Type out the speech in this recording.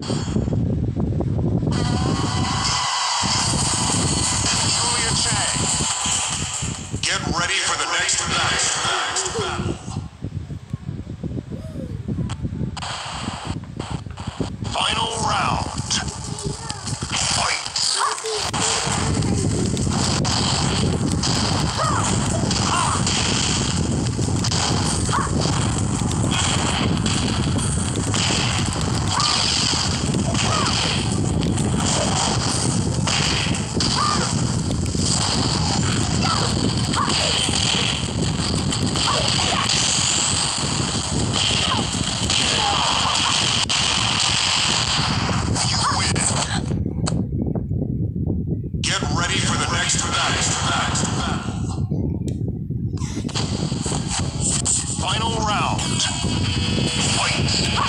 Julia Chang. Get ready for the next battle. Final round. Fight. You win. Get ready for the next battle. Final round. Fight.